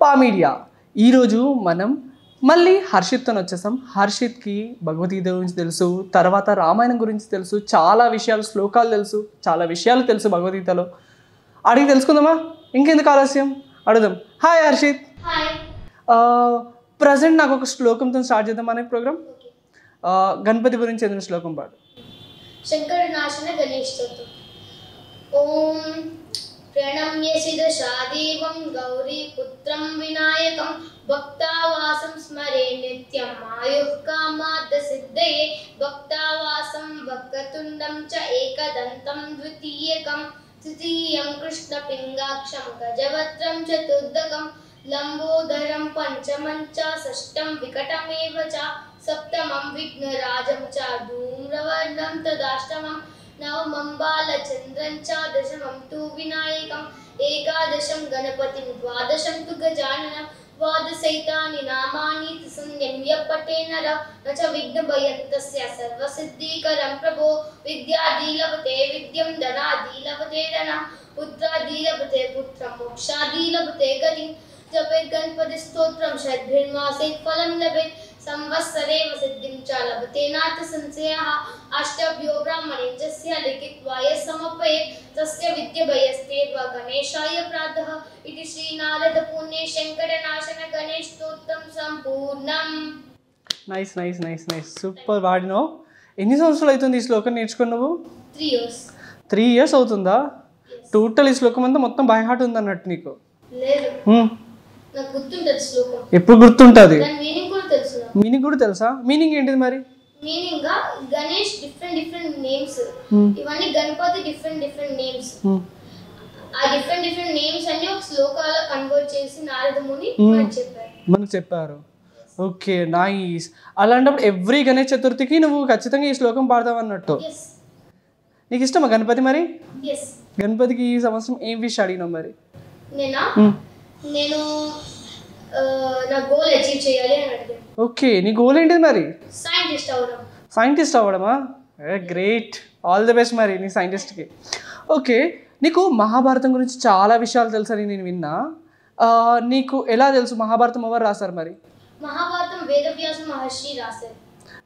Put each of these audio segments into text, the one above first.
పామీడియా ఈరోజు మనం మళ్ళీ హర్షిత్తో వచ్చేసాం. హర్షిత్కి భగవద్గీత గురించి తెలుసు తర్వాత రామాయణం గురించి తెలుసు చాలా విషయాలు శ్లోకాలు తెలుసు చాలా విషయాలు తెలుసు భగవద్గీతలో. అడిగి తెలుసుకుందామా? ఇంకెందుకు ఆలస్యం? అడుగుదాం. హాయ్ హర్షిత్. ప్రజెంట్ నాకు ఒక శ్లోకంతో స్టార్ట్ చేద్దాం అనే ప్రోగ్రామ్ గణపతి గురించి ఏదైనా శ్లోకం పాడు. శంకరనాశన గణేష్ ఓం प्रणम्यसिदशादीवं गौरीपुत्रं विनायकं भक्तावासं स्मरे नित्यम् आयुः कामार्थसिद्धये भक्तावासं वक्रतुण्डं च एकदन्तं द्वितीयकं, तृतीयं कृष्णपिङ्गाक्षं गजवत्रं चतुर्दकं, लम्बोदरं पञ्चमं च, षष्ठं विकटमेव च, सप्तमं विघ्नराजं च नवमम्बालचन्द्रं च दशमं तु विनायकम्, एकादशं गणपतिं, द्वादशं तु गजाननं, द्वादशैतानि न च विघ्नभयत्तस्य प्रभो विद्यादीलभते विद्यं धनादीलभते धनम् पुत्रादीलभते पुत्रं मोक्षादीलभते गतिं। जपेत् गणपतिस्तोत्रं षड्भिर्मासेत् फलं గణపతి స్తోత్రం షడ్భిర్మాసేత్ ఫలం లభేత్ సంవత్సరేవ సిద్ధిం చ లభతే నాథ సంశయः అష్టభ్యో బ్రాహ్మణేజస్య లిఖిత్వాయ సమపయేత్ తస్య విద్యభయస్తేవ గణేశాయ ప్రాతः ఇది శ్రీనారద పుణ్యే శంకరనాశన సంపూర్ణం nice nice nice nice super పాడినావు ఎన్ని సంవత్సరాలు అవుతుంది ఈ శ్లోకం నేర్చుకుని నువ్వు? త్రీ ఇయర్స్ త్రీ ఇయర్స్ అవుతుందా? టోటల్ ఈ శ్లోకం అంతా మొత్తం బై హార్ట్ ఉంది అన్నట్టు నీకు శ్లోకం. ఎప్పుడు గుర్తుంటుంది? మీనింగ్ కూడా తెలుసు? మీనింగ్ ఏంటిది మరి? Meaning Ganesh different different names Hmm. ఇవన్నీ గణపతి డిఫరెంట్ డిఫరెంట్ నేమ్స్. ఆ డిఫరెంట్ డిఫరెంట్ నేమ్స్ అన్ని ఒక శ్లోకాలో కన్వర్ట్ చేసి నారదముని Hmm. మనకు చెప్పారు. మనకు చెప్పారు. ఓకే నైస్ అలాంటప్పుడు ఎవ్రీ గణేష్ చతుర్థికి నువ్వు ఖచ్చితంగా ఈ శ్లోకం పాడతావు అన్నట్టు. నీకు ఇష్టమా గణపతి మరి? గణపతికి ఈ సంవత్సరం ఏం విష్ అడిగినావు మరి? నేనా? హ్మ్. నేను నా గోల్ అచీవ్ చేయాలి అని అడిగాను. ఓకే నీ గోల్ ఏంటిది మరి? సైంటిస్ట్ అవ్వడమా? గ్రేట్ ఆల్ ది బెస్ట్ మరి నీ సైంటిస్ట్కి ఓకే నీకు మహాభారతం గురించి చాలా విషయాలు తెలుసని నేను విన్నా. నీకు ఎలా తెలుసు? మహాభారతం ఎవరు రాశారు మరి? మహాభారతం వేదవ్యాస మహర్షి రాశారు.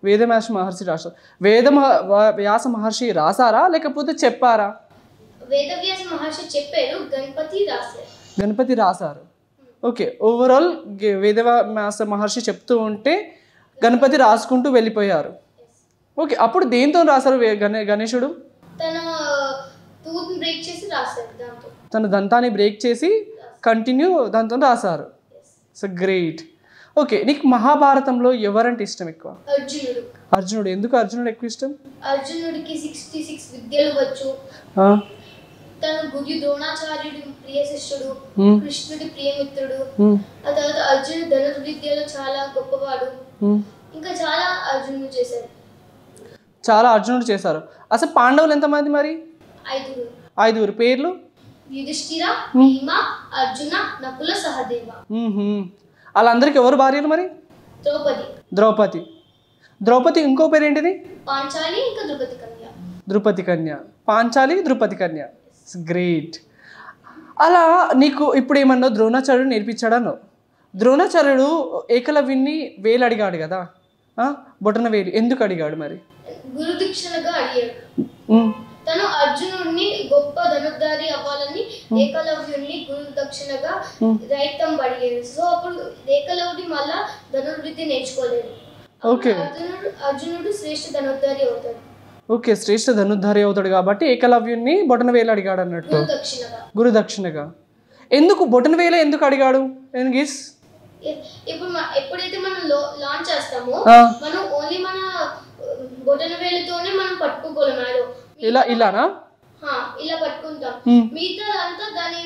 వేదవ్యాస మహర్షి రాశారు వేద వ్యాస మహర్షి రాసారా లేకపోతే చెప్పారా? వేదవ్యాస మహర్షి చెప్పారు గణపతి రాశారు. గణపతి రాశారు. ఓకే ఓవరాల్ వేదవ్యాస మహర్షి చెప్తూ ఉంటే గణపతి రాసుకుంటూ వెళ్ళిపోయారు. ఓకే అప్పుడు దేంతో రాశారు గణేశుడు? తన దంతాన్ని బ్రేక్ చేసి కంటిన్యూ దాంతో రాశారు. సో గ్రేట్ ఓకే నీకు మహాభారతంలో ఎవరంటే ఇష్టం ఎక్కువ? అర్జునుడు. అర్జునుడు. ఎందుకు అర్జునుడు ఎక్కువ ఇష్టం? అర్జునుడికి సిక్స్టీ సిక్స్ విద్యలు వచ్చు. తన గురు ద్రోణాచార్యుడి ప్రియ శిష్యుడు కృష్ణుడి ప్రియమిత్రుడు ఆ తర్వాత అర్జునుడు ధనుర్విద్యలో చాలా గొప్పవాడు. ఇంకా చాలా అర్జునుడు చేశారు. చాలా అర్జునుడు చేశారు. అసలు పాండవులు ఎంతమంది మరి? ఐదుగురు. ఐదుగురు. పేర్లు? యుధిష్ఠిర భీమ అర్జున నకుల సహదేవ. వాళ్ళందరికీ ఎవరు భార్యలు మరి? ద్రౌపది. ద్రౌపది. ద్రౌపది ఇంకో పేరు ఏంటిది పాంచాలి ఇంకా ద్రౌపది కన్య. ద్రుపది కన్య. పాంచాలి ద్రుపది కన్య. గ్రేట్. అలా నీకు ఇప్పుడు ఏమన్నా ద్రోణాచార్యుడు నేర్పించాడను ద్రోణాచార్యుడు ఏకలవ్యుని వేలు అడిగాడు కదా బొటన వేలు. ఎందుకు అడిగాడు మరి? గురు దీక్షణగా అడిగాడు. తను అర్జునుడిని గొప్ప ధనుర్ధారి అవ్వాలని ఏకలవ్యుడిని గురు దక్షిణగా రైతం అడిగాడు సో అప్పుడు ఏకలవ్యుడి మళ్ళా ధనుర్విద్య నేర్చుకోలేదు. అర్జునుడు అర్జునుడు శ్రేష్ఠ ధనుర్ధారి అవుతాడు. ఓకే శ్రేష్ఠ ధనుర్ధారి అవుతాడు కాబట్టి ఏకలవ్యుని బొటన వేలు అడిగాడు అన్నట్టు. గురు దక్షిణగా గురు దక్షిణగా ఎందుకు బొటన వేలు ఎందుకు అడిగాడు? గీస్? ఇప్పుడు ఎప్పుడైతే మనం లాంచ్ చేస్తామో. మనం ఓన్లీ మన మనం పట్టుకోగలం ఇలా ఇలానా? ఇలా పట్టుకుంటాం. మిగతా అంతా దాని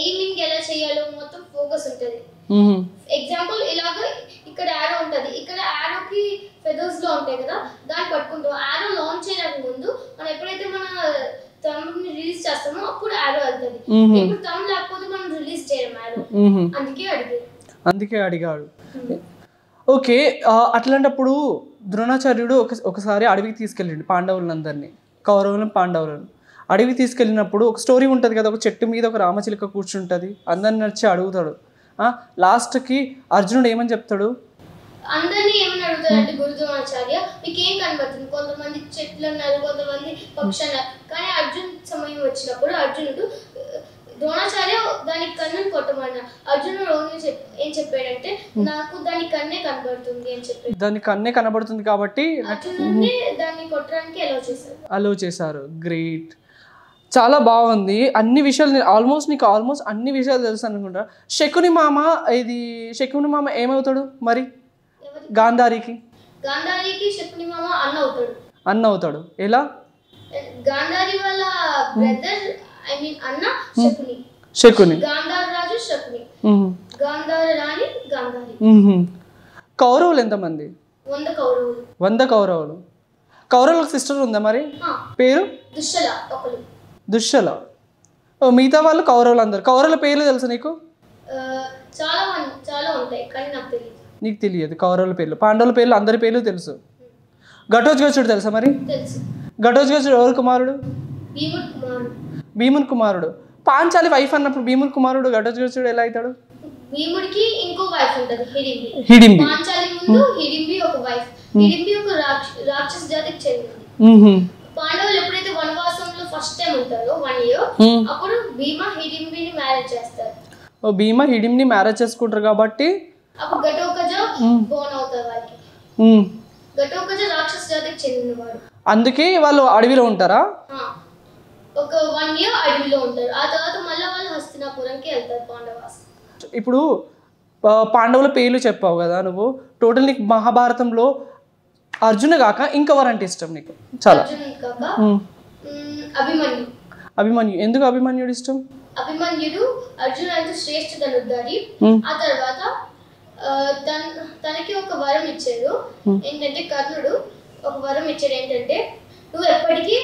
ఎయిమింగ్ ఎలా చేయాలో మొత్తం ఫోకస్ ఉంటుంది. ఎగ్జాంపుల్ ఇలాగ ఇక్కడ యారో ఉంటది. ఇక్కడ యారోకి ఫెదర్స్లో ఉంటాయి కదా దాన్ని పట్టుకుంటాం. యారో లాంచ్ చేయడానికి ముందు మనం ఎప్పుడైతే మన తమ్ముడిని రిలీజ్ చేస్తామో అప్పుడు యారో వెళ్తుంది. ఇప్పుడు తమ్ము లేకపోతే మనం రిలీజ్ చేయడం యారో ఉమ్. అందుకే అడిగారు అందుకే అడిగాడు. ఓకే అట్లాంటప్పుడు ద్రోణాచార్యుడు ఒక ఒకసారి అడవికి తీసుకెళ్ళిండు పాండవులందరినీ కౌరవులను పాండవులను. అడవికి తీసుకెళ్ళినప్పుడు ఒక స్టోరీ ఉంటుంది కదా ఒక చెట్టు మీద ఒక రామచిలుక కూర్చుంటుంది అందరిని నడిచి అడుగుతాడు. లాస్ట్కి అర్జునుడు ఏమని చెప్తాడు? అందరినీ ఏమని అడుగుతారంటే గురు ద్రోణాచార్య మీకు ఏం కనబడుతుంది? కొంతమంది చెట్లు అన్నారు కొంతమంది పక్షి అన్నారు కానీ అర్జున్ సమయం వచ్చినప్పుడు అర్జునుడు ద్రోణాచార్య దానికి కన్నుని కొట్టమన్నా అర్జునుడు ఏం చెప్పాడంటే నాకు దాని కన్నే కనబడుతుంది అని చెప్పాడు. దానికి కన్నే కనబడుతుంది కాబట్టి అర్జునుడిని దాన్ని కొట్టడానికి ఎలా చేశారు అలో చేశారు. గ్రేట్ చాలా బాగుంది. అన్ని విషయాలు నేను ఆల్మోస్ట్ నీకు ఆల్మోస్ట్ అన్ని విషయాలు తెలుసు అనుకుంటా. శకుని మామ ఇది శకుని మామ ఏమవుతాడు మరి? గాంధారికి? గాంధారికి శకుని మామ అన్న అవుతాడు. అన్న అవుతాడు. ఎలా? గాంధారి వాళ్ళ బ్రదర్ ఐ మీన్ అన్న శకుని. శకుని. గాంధార రాజు శకుని. గాంధార రాణి గాంధారి. కౌరవులు ఎంతమంది? వంద కౌరవులు. వంద కౌరవులు. కౌరవులకు సిస్టర్ ఉందా మరి? పేరు? దుశ్శల ఒకరు. దుశ్శల. ఓ, మిగతా వాళ్ళు కౌరవులు అందరు. కౌరవుల పేర్లు తెలుసు నీకు? చాలా చాలా ఉంటాయి కానీ నాకు తెలియదు నీకు తెలియదు కౌరవుల పేర్లు పాండవుల పేర్లు అందరి పేర్లు తెలుసు. ఘటోజ్గచుడు తెలుసా మరి? తెలుసు. ఘటోజ్గచుడు ఎవరు కుమారుడు? భీముడు కుమారుడు. భీముని కుమారుడు. పాంచాలి వైఫ్ అన్నప్పుడు భీముని కుమారుడు ఘటోజ్గచుడు ఎలా అవుతాడు? భీముడికి ఇంకో వైఫ్ ఉంటది హిడింబి. హిడింబి. పాంచాలి ముందు హిడింబి ఒక వైఫ్ హిడింబి ఒక రాక్ష రాక్షస జాతికి చెందింది మ్మ్హ. పాండవులు ఎప్పుడైతే వనవాసంలో ఫస్ట్ టైం ఉంటారో వన్ ఇయర్ మ్మ్. అప్పుడు భీమ హిడింబిని మ్యారేజ్ చేస్తారు. ఓ భీమ హిడింని మ్యారేజ్ చేసుకుంటారు కాబట్టి అప్పుడు ఘటోకజ బోన్ అవుతారు వాళ్ళకి. మ్మ్. ఘటోకజ రాక్షస జాతికి చెందినవాడు. అందుకే వాళ్ళు అడవిలో ఉంటారా? ఒక వన్ ఇయర్ అడవిలో ఉంటారు. ఆ తర్వాత మళ్ళీ వాళ్ళు హస్తినాపురంకి వెళ్తారు పాండవాస్. ఇప్పుడు పాండవుల పేర్లు చెప్పావు కదా నువ్వు. టోటల్ నీకు మహాభారతంలో అర్జున కాక ఇంకెవరంటే ఇష్టం నీకు. చాలా. అభిమన్యు. అభిమన్యు. ఎందుకు అభిమన్యుడు ఇష్టం? అభిమన్యుడు అర్జునుడు అంత శ్రేష్ఠ ధనుర్ధారి. ఆ తర్వాత తన తనకి ఒక వరం ఇచ్చాడు. ఏంటంటే కర్ణుడు ఒక వరం ఇచ్చాడు. ఏంటంటే నువ్వు ఎప్పటికీ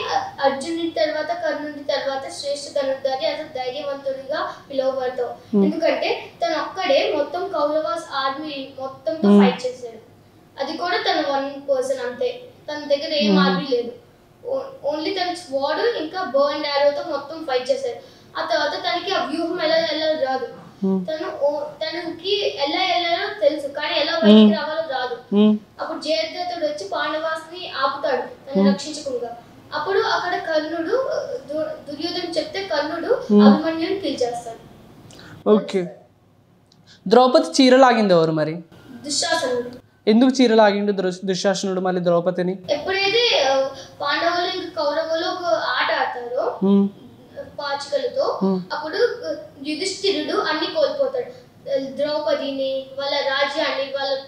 అర్జునుడి తర్వాత కర్ణుడి తర్వాత శ్రేష్ఠ ధనుర్ధారి అతను ధైర్యవంతుడిగా పిలువబడతావు ఎందుకంటే తను ఒక్కడే మొత్తం కౌరవాస్ ఆర్మీ మొత్తంతో ఫైట్ చేశాడు. అది కూడా తన వన్ పర్సన్ అంతే. తన దగ్గర ఏం ఆర్మీ లేదు. ఓన్లీ తన స్వాడ్ ఇంకా బో అండ్ ఆరోతో మొత్తం ఫైట్ చేశాడు. ఆ తర్వాత తనకి ఆ వ్యూహం ఎలా వెళ్ళాలో రాదు. తను ఓ- తనకి ఎలా వెళ్ళాలో తెలుసు కానీ ఎలా బయటికి రావాలో రాదు. మ్మ్. అప్పుడు జయద్రథుడు వచ్చి పాండవాస్ని ఆపుతాడు తను రక్షించకుండా. అప్పుడు అక్కడ కర్ణుడు దుర్యోధను చెప్తే కర్ణుడు అభిమన్యుని పిలిచేస్తాడు. ఓకే ద్రౌపది చీర లాగింది ఎవరు మరి? దుశ్శాసనుడు. ఎందుకు చీర లాగిండు దుశ్శాసనుడు మళ్ళీ ద్రౌపదిని? ఎప్పుడైతే పాండవులు ఇంకా కౌరవులు ఆట ఆడతారో. పాచికలతో Hmm. అప్పుడు యుధిష్ఠిరుడు అన్ని కోల్పోతాడు. ద్రౌపదిని వాళ్ళ రాజ్యాన్ని వాళ్ళ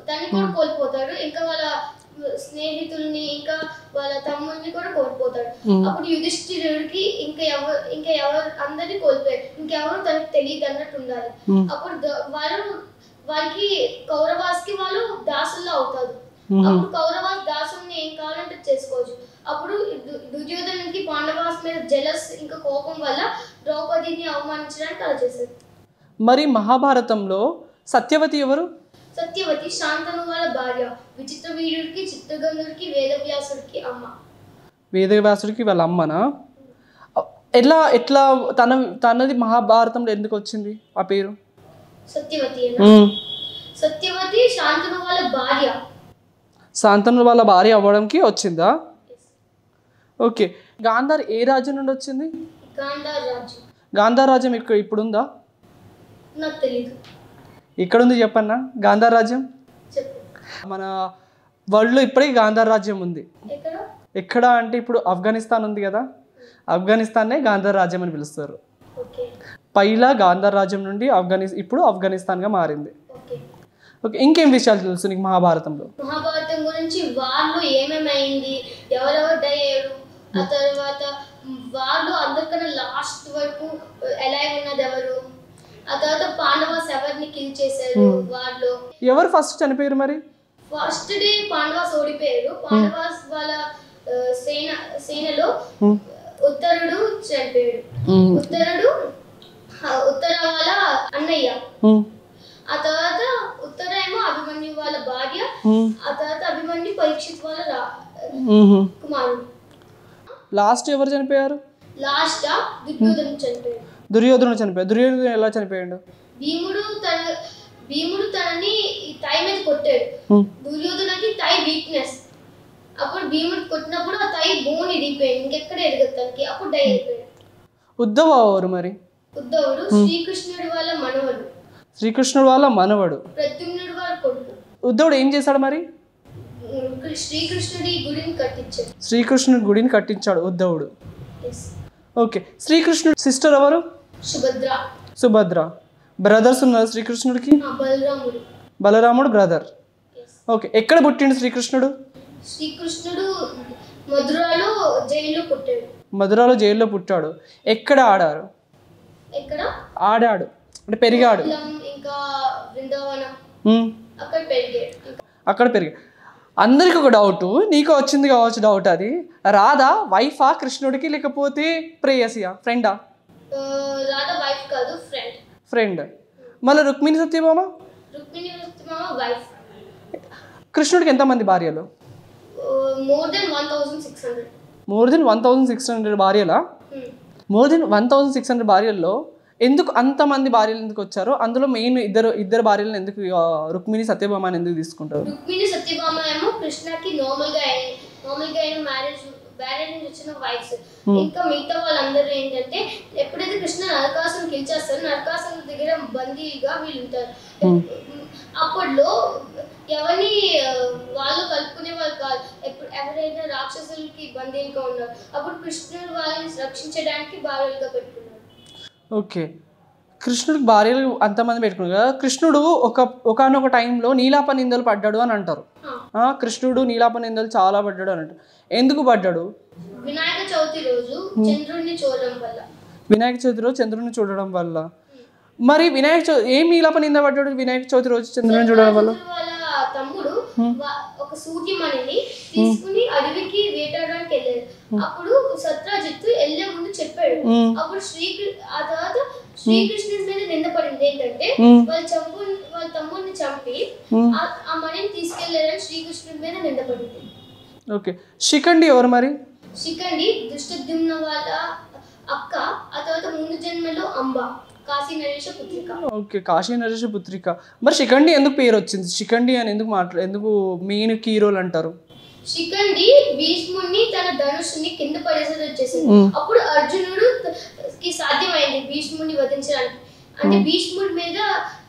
తన్ని కూడా కోల్పోతాడు. ఇంకా వాళ్ళ స్నేహితుల్ని ఇంకా వాళ్ళ తమ్ముల్ని కూడా కోల్పోతాడు. అప్పుడు యుధిష్ఠిరుడికి ఇంకా ఎవరు ఇంకా ఎవరు అందరినీ కోల్పోయారు ఇంకెవరు తనకు తెలియదు అన్నట్టు ఉండాలి. Hmm. అప్పుడు వాళ్ళు వాళ్ళకి కౌరవాస్కి వాళ్ళు దాసుల్లో అవుతారు. అప్పుడు కౌరవాస్ దాసుల్ని ఏం కావాలంటే చేసుకోవచ్చు. అప్పుడు దు- దుర్యోధనుడికి పాండవాస్ మీద జలస్ ఇంకా కోపం వల్ల ద్రౌపదిని అవమానించడానికి అలా చేశారు. మరి మహాభారతంలో సత్యవతి ఎవరు? సత్యవతి శాంతను వాళ్ళ భార్య విచిత్ర వీరుడికి చిత్రగంధుడికి వేదవ్యాసుడికి అమ్మ. వేదవ్యాసుడికి వాళ్ళ అమ్మనా? ఎట్లా ఎట్లా తన తనది మహాభారతంలో ఎందుకు వచ్చింది ఆ పేరు? సత్యవతి సత్యవతి శాంతను వాళ్ళ భార్య. శాంతను వాళ్ళ భార్య అవ్వడానికి వచ్చిందా? ఓకే. గాంధార్ ఏ రాజ్యం నుండి వచ్చింది? గాంధార్ రాజు గాంధార్ రాజ్యం ఇక్కడ ఇప్పుడు ఉందా ఇక్కడ ఉంది చెప్పన్నా? గాంధార్ రాజ్యం? మన వరల్డ్లో ఇప్పటికీ గాంధార్ రాజ్యం ఉంది. ఎక్కడ? అంటే ఇప్పుడు ఆఫ్ఘనిస్తాన్ ఉంది కదా? ఆఫ్ఘనిస్తాన్నే గాంధార్ రాజ్యం అని పిలుస్తారు. పైలా గాంధార్ రాజ్యం నుండి ఆఫ్ఘనిస్ ఇప్పుడు ఆఫ్ఘనిస్తాన్గా మారింది. ఓకే. ఇంకేం విషయాలు తెలుసు నీకు మహాభారతంలో? మహాభారతం గురించి వార్లో ఏమేమి అయింది ఎవరెవరు ఆ తర్వాత వాళ్ళు అందరికన్నా లాస్ట్ వరకు ఎలా ఉన్నది ఎవరు? ఆ తర్వాత పాండవాస్ ఎవరిని కిల్ చేశారు వార్లో ఎవరు ఫస్ట్ చనిపోయారు మరి? ఫస్ట్ డే పాండవాస్ ఓడిపోయారు. పాండవాస్ వాళ్ళ సేన సేనలో ఉత్తరుడు చనిపోయాడు. ఉత్తరుడు ఆ, ఉత్తర వాళ్ళ అన్నయ్య. ఆ తర్వాత ఉత్తర ఏమో అభిమన్యు వాళ్ళ భార్య. ఆ తర్వాత అభిమన్యు పరీక్షిత్ వాళ్ళ కుమారుడు. లాస్ట్ ఎవరు చనిపోయారు? లాస్ట్? దుర్యోధను చనిపోయాడు. దుర్యోధనుడు ఎలా చనిపోయాడు? భీముడు తన భీముడు తనని తై మీద కొట్టాడు. దుర్యోధనకి తై వీక్నెస్ అప్పుడు భీముడు కొట్టినప్పుడు ఆ తై బోన్ ఇరిగిపోయింది. ఇంకెక్కడ ఎరగదు తనకి. అప్పుడు డై అయిపోయాడు. ఉద్ధవ ఎవరు మరి ఉద్ధవుడు శ్రీకృష్ణుడి వాళ్ళ మనవడు. శ్రీకృష్ణుడు వాళ్ళ మనవడు. ప్రద్యుమ్నుడి వాళ్ళ కొడుకు. ఉద్ధవుడు ఏం చేశాడు మరి? శ్రీకృష్ణుడి గుడిని కట్టించాడు. శ్రీకృష్ణుడి గుడిని కట్టించాడు ఉద్ధవుడు ఓకే. శ్రీకృష్ణుడు సిస్టర్ ఎవరు? సుభద్ర. సుభద్ర. బ్రదర్స్ ఉన్నారు శ్రీకృష్ణుడికి? బలరాముడు. బలరాముడు బ్రదర్. ఓకే. ఎక్కడ పుట్టిండు శ్రీకృష్ణుడు? శ్రీకృష్ణుడు మధురాలో జైల్లో పుట్టాడు. మధురాలో జైల్లో పుట్టాడు. ఎక్కడ ఆడారు? ఎక్కడ? ఆడాడు. అంటే పెరిగాడు. ఇంకా అక్కడ పెరిగాడు. అందరికి ఒక డౌట్ నీకు వచ్చింది కావచ్చు డౌట్ అది. రాధా వైఫా కృష్ణుడికి లేకపోతే ప్రేయసియా? ఫ్రెండా ఆ, రాధా వైఫ్ కాదు ఫ్రెండ్ ఫ్రెండ్ మళ్ళీ రుక్మిణి సత్యభామ? రుక్మిణి మామ వైఫ్ కృష్ణుడికి ఎంతమంది భార్యలు? More than one thousand six hundred more than one thousand six hundred భార్యలా? More than one thousand six hundred భార్యల్లో ఎందుకు అంతమంది భార్యలు ఎందుకు వచ్చారో అందులో మెయిన్ ఇద్దరు ఇద్దరు భార్యలను ఎందుకు రుక్మిణి సత్యభామ ఎందుకు తీసుకుంటారు? రుక్మిణి సత్యభామ ఏమో కృష్ణకి నార్మల్గా నార్మల్గా అయిన మ్యారేజ్ మ్యారేజ్ నుంచి వచ్చిన వైఫ్స్ ఇంకా మిగతా వాళ్ళందరూ ఏంటంటే ఎప్పుడైతే కృష్ణ నరకాసుని గెలిచేస్తారో నరకాసుని దగ్గర బందీగా వీళ్ళు ఉంటారు అప్పట్లో ఎవరిని వాళ్ళు కలుపుకునే వాళ్ళు కాదు. ఎప్పుడు ఎవరైనా రాక్షసులకి బందీలుగా ఉన్నారు. అప్పుడు కృష్ణుడు వాళ్ళని రక్షించడానికి భార్యలుగా పెట్టుకున్నారు. ఓకే. కృష్ణుడికి భార్యలు అంతమంది పెట్టుకున్నారు కదా. కృష్ణుడు ఒక ఒకనొక టైంలో నీలాప నిందలు పడ్డాడు అని అంటారు. కృష్ణుడు నీలాప నిందలు చాలా పడ్డాడు అని అంటారు. ఎందుకు పడ్డాడు? వినాయక చవితి రోజు చంద్రుడిని చూడడం వల్ల. వినాయక చవితి రోజు చంద్రుని చూడడం వల్ల. మరి వినాయక చవితి ఏం నీలాప నింద పడ్డాడు వినాయక చవితి రోజు చంద్రుని చూడడం వల్ల? తమ్ముడు ఒక సూర్యమణిని తీసుకుని అడవికి వేటాడడానికి వెళ్ళాడు. అప్పుడు వెళ్ళే ముందు చెప్పాడు మ్మ్. అప్పుడు శ్రీకృ ఆ తర్వాత శ్రీకృష్ణుడి మీద నింద పడింది ఏంటంటే. వాళ్ళ చంపు వాళ్ళ తమ్ముడిని చంపి. ఆ- ఆ మణిని తీసుకెళ్ళారని శ్రీకృష్ణుడి మీద నింద పడింది. ఓకే. శిఖండి ఎవరు మరి? శిఖండి దుష్టద్యుమ్న వాళ్ళ అక్క ఆ తర్వాత ముందు జన్మలో అంబ కాశీ నరేష పుత్రిక. ఓకే కాశీ నరేష పుత్రిక. మరి శిఖండి ఎందుకు పేరు వచ్చింది శిఖండి అని ఎందుకు మాట్లా ఎందుకు మెయిన్ కీ రోల్ అంటారు? శిఖండి భీష్ముడిని తన ధనుషుని కింద పడేసేది వచ్చేసింది. అప్పుడు అర్జునుడు కి సాధ్యమైంది భీష్ముడిని వధించడానికి. అంటే భీష్ముడి మీద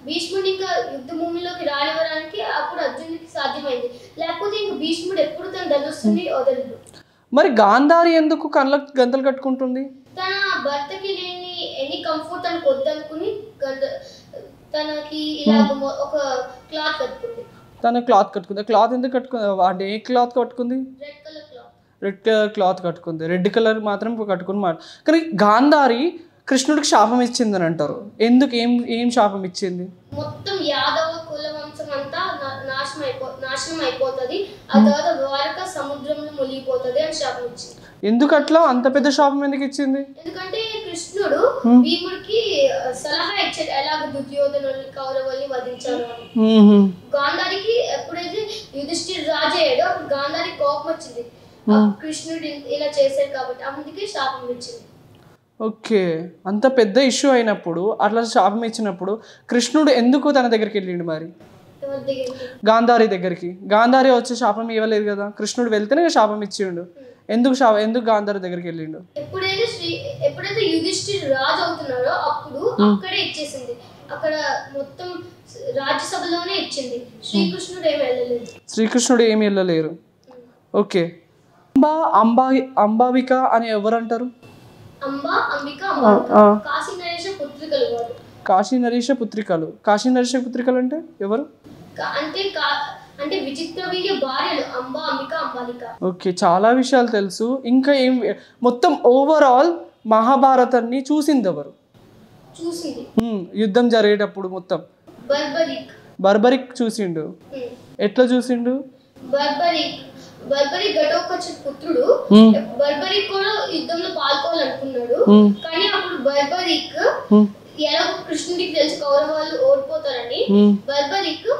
భీష్ముడి ఇంకా యుద్ధ భూమిలోకి రానివ్వడానికి అప్పుడు అర్జునుడికి సాధ్యమైంది. లేకపోతే ఇంక భీష్ముడు ఎప్పుడు తన ధనుస్సుని వదలడు. మరి గాంధారి ఎందుకు కళ్ళకు గంతలు కట్టుకుంటుంది? తన భర్తకి లేని ఎనీ కంఫర్ట్ తనకు వద్దనుకుని తనకి ఇలా ఒక క్లాత్ కట్టుకుంది. తన క్లాత్ కట్టుకుంది. క్లాత్ ఎందుకు కట్టుకుంది? అంటే ఏ క్లాత్ కట్టుకుంది? రెడ్ కలర్ క్లాత్ కట్టుకుంది. రెడ్ కలర్ మాత్రం కట్టుకుని మాట. కానీ గాంధారి కృష్ణుడికి శాపం ఇచ్చిందని అంటారు. ఎందుకు? ఏం ఏం శాపం ఇచ్చింది? మొత్తం యాదవ కుల వంశం అంతా నాశనం అయిపో నాశనం అయిపోతుంది. ఆ తర్వాత ద్వారక సముద్రంలో మునిగిపోతుంది అని శాపం ఇచ్చింది. ఎందుకు అట్లా అంత పెద్ద శాపం ఎందుకు ఇచ్చింది? ఎందుకంటే కృష్ణుడు భీముడికి సలహా ఇచ్చాడు. ఎలాగ దుర్యోధనుల్ని కౌరవుల్ని వధించాలి అని. గాంధారికి ఎప్పుడైతే యుధిష్ఠిర్ రాజు అయ్యాడో అప్పుడు గాంధారికి కోపం వచ్చింది. కృష్ణుడు ఇలా చేశాడు కాబట్టి అందుకే శాపం ఇచ్చింది ఓకే. అంత పెద్ద ఇష్యూ అయినప్పుడు అట్లా శాపం ఇచ్చినప్పుడు కృష్ణుడు ఎందుకు తన దగ్గరికి వెళ్ళిండు మరి? గాంధారి దగ్గరికి. గాంధారి వచ్చి శాపం ఇవ్వలేదు కదా. కృష్ణుడు వెళ్తేనే శాపం ఇచ్చిండు. ఎందుకు ఎందుకు గాంధారి దగ్గరికి వెళ్ళిండు? ఎప్పుడైతే శ్రీ ఎప్పుడైతే యుధిష్ఠిర్ రాజు అవుతున్నాడో అప్పుడు అక్కడే ఇచ్చేసింది. అక్కడ మొత్తం రాజ్యసభలోనే ఇచ్చింది. శ్రీకృష్ణుడు ఏమి వెళ్ళలేదు. శ్రీకృష్ణుడు ఏమి వెళ్ళలేరు. ఓకే. అంబా అంబా అంబావిక అని ఎవరు అంటారు అంబ అంబిక. కాశీ నరేష పుత్రికలు వారు. కాశీ నరేష పుత్రికలు. కాశీ నరేష పుత్రికలు అంటే ఎవరు? అంటే అంటే భార్యలు అంబ అంబిక అంబాలిక. ఓకే చాలా విషయాలు తెలుసు. ఇంకా ఏం మొత్తం ఓవరాల్ మహాభారతాన్ని చూసింది ఎవరు? చూసింది. యుద్ధం జరిగేటప్పుడు మొత్తం. బర్బరిక్. బర్బరిక్ చూసిండు. ఎట్లా చూసిండు? బర్బరిక్ బర్బరిక్ పుత్రుడు. బర్బరిక్ కూడా యుద్ధంలో పాల్గొనాలనుకున్నాడు. కానీ అప్పుడు బర్బరిక్ ఎలాగో కృష్ణుడికి తెలిసి కౌరవాళ్ళు ఓడిపోతారని. బర్బరిక్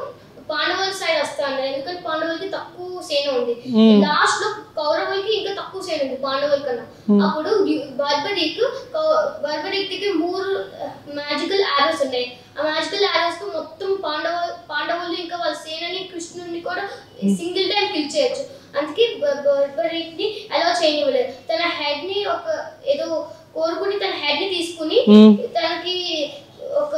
పాండవుల సైడ్ వస్తా అన్నారు. ఎందుకంటే పాండవులకి తక్కువ సేన ఉంది. లాస్ట్లో కౌరవులకి ఇంకా తక్కువ సేన ఉంది పాండవుల కన్నా. అప్పుడు బర్బరీక్ బర్బరీక్ మూడు మ్యాజికల్ ఆరోస్ ఉన్నాయి. ఆ మ్యాజికల్ ఆరోస్తో మొత్తం పాండవ పాండవులు ఇంకా వాళ్ళ సేనని కృష్ణుని కూడా సింగిల్ టైం కిల్ చేయొచ్చు. అందుకే బర్బరీక్ని అలా చేయనివ్వలేదు. తన హెడ్ని ఒక ఏదో కోరుకుని తన హెడ్ని తీసుకుని. తనకి ఒక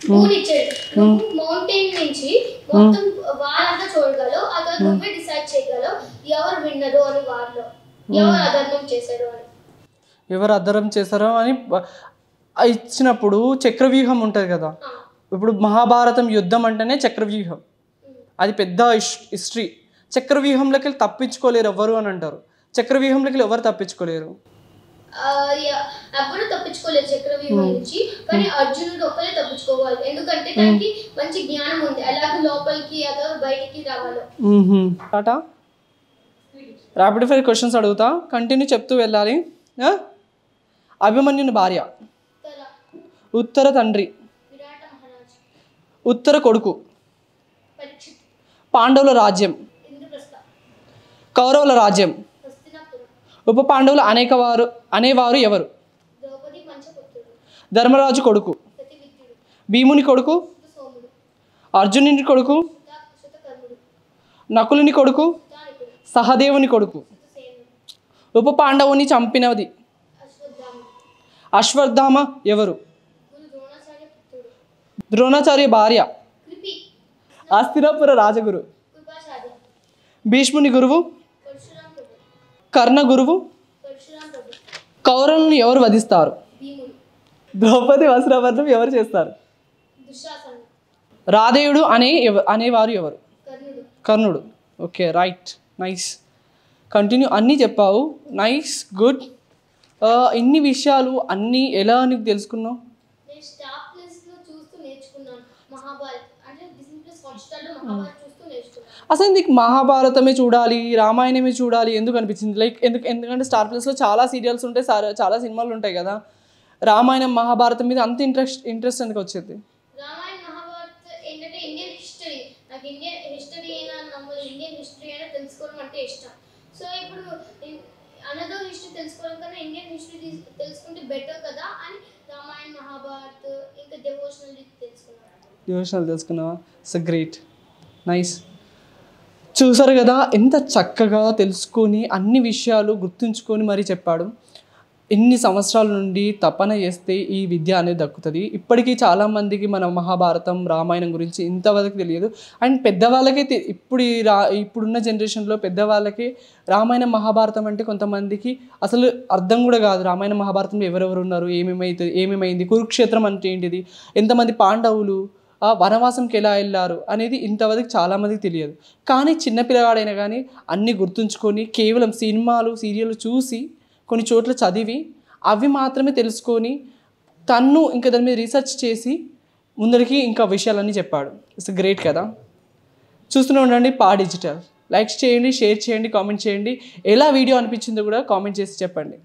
పూల్ ఇచ్చాడు మౌంటైన్ నుంచి మొత్తం వారంతా చూడగలవు ఆ తర్వాత నువ్వే డిసైడ్ చేయగలవు ఎవరు విన్నరు అని వారిలో ఎవరు అధర్మం చేశారు అని. ఎవరు చేశారో ఇచ్చినప్పుడు చక్రవ్యూహం ఉంటుంది కదా. ఇప్పుడు మహాభారతం యుద్ధం అంటేనే చక్రవ్యూహం. అది పెద్ద హిస్టరీ. చక్రవ్యూహంలోకి వెళ్ళి తప్పించుకోలేరు ఎవరు అని అంటారు. చక్రవ్యూహంలోకి వెళ్ళి ఎవరు తప్పించుకోలేరు? ఎవరు తప్పించుకోలేదు చక్రవ్యూహం నుంచి కానీ అర్జునుడు ఒక్కరే తప్పించుకోవాలి. ఎందుకంటే తనకి మంచి జ్ఞానం ఉంది. అలాగే లోపలికి అదో బయటికి రావాలో. టాటా? ర్యాపిడ్ ఫైర్ క్వశ్చన్స్ అడుగుతా. కంటిన్యూ చెప్తూ వెళ్ళాలి. అభిమన్యుని భార్య. ఉత్తర తండ్రి. ఉత్తర కొడుకు. పాండవుల రాజ్యం. కౌరవుల రాజ్యం. ఉప పాండవులు అనేక వారు అనేవారు ఎవరు? ధర్మరాజు కొడుకు. భీముని కొడుకు. అర్జునుని కొడుకు. నకులుని కొడుకు. సహదేవుని కొడుకు. ఉప పాండవుని చంపినది. అశ్వత్థామ ఎవరు? ద్రోణాచార్య భార్య. అస్థిరాపుర రాజగురు. భీష్ముని గురువు. కర్ణ గురువు కౌరవులను ఎవరు వధిస్తారు? ద్రౌపది వస్త్రాభరణం ఎవరు చేస్తారు? రాధేయుడు అనే ఎవ- అనేవారు ఎవరు? కర్ణుడు. Okay right. నైస్ కంటిన్యూ అన్నీ చెప్పావు. నైస్ గుడ్ ఇన్ని విషయాలు అన్నీ ఎలా నీకు తెలుసుకున్నావు? అసలు నీకు మహాభారతమే చూడాలి రామాయణమే చూడాలి ఎందుకు అనిపించింది? లైక్ ఎందుకు ఎందుకంటే స్టార్ ప్లస్లో చాలా సీరియల్స్ ఉంటాయి సార- చాలా సినిమాలు ఉంటాయి కదా. రామాయణం మహాభారతం మీద అంత ఇంట్రెస్ట్ ఇంట్రెస్ట్ ఎందుకు వచ్చింది రామాయణ మహాభారత్ ఏంటంటే ఇండియన్ హిస్టరీ నాకు ఇండియన్ హిస్టరీ అయినా నమ్మదు ఇండియన్ హిస్టరీ అయినా తెలుసుకోవడం అంటే ఇష్టం. సో ఇప్పుడు అనదర్ హిస్టరీ తెలుసుకోవడం కన్నా ఇండియన్ హిస్టరీ తెలుసుకుంటే బెటర్ కదా? అని రామాయణ మహాభారత్ ఇంకా డివోషనల్ తెలుసుకున్నాను డివోషనల్ తెలుసుకున్నావా? ఇట్స్ గ్రేట్ నైస్ చూసారు కదా? ఎంత చక్కగా తెలుసుకొని అన్ని విషయాలు గుర్తుంచుకొని మరీ చెప్పాడు. ఎన్ని సంవత్సరాల నుండి తపన చేస్తే ఈ విద్య అనేది దక్కుతుంది. ఇప్పటికీ చాలామందికి మన మహాభారతం రామాయణం గురించి ఇంతవరకు తెలియదు. అండ్ పెద్దవాళ్ళకే ఇప్పుడు ఈ రా ఇప్పుడున్న జనరేషన్లో పెద్దవాళ్ళకి రామాయణం మహాభారతం అంటే కొంతమందికి అసలు అర్థం కూడా కాదు. రామాయణ మహాభారతంలో ఎవరెవరు ఉన్నారు? ఏమేమైతుంది ఏమేమైంది? కురుక్షేత్రం అంటే ఏంటిది? ఎంతమంది పాండవులు ఆ వనవాసంకి ఎలా వెళ్ళారు అనేది ఇంతవరకు చాలామందికి తెలియదు. కానీ చిన్నపిల్లగాడైనా కానీ అన్నీ గుర్తుంచుకొని కేవలం సినిమాలు సీరియల్ చూసి కొన్ని చోట్ల చదివి అవి మాత్రమే తెలుసుకొని తన్ను ఇంకా దాని మీద రీసెర్చ్ చేసి ముందరికి ఇంకా విషయాలన్నీ చెప్పాడు. ఇట్స్ గ్రేట్ కదా? చూస్తూనే ఉండండి పా డిజిటల్ లైక్స్ చేయండి షేర్ చేయండి కామెంట్ చేయండి. ఎలా వీడియో అనిపించిందో కూడా కామెంట్ చేసి చెప్పండి.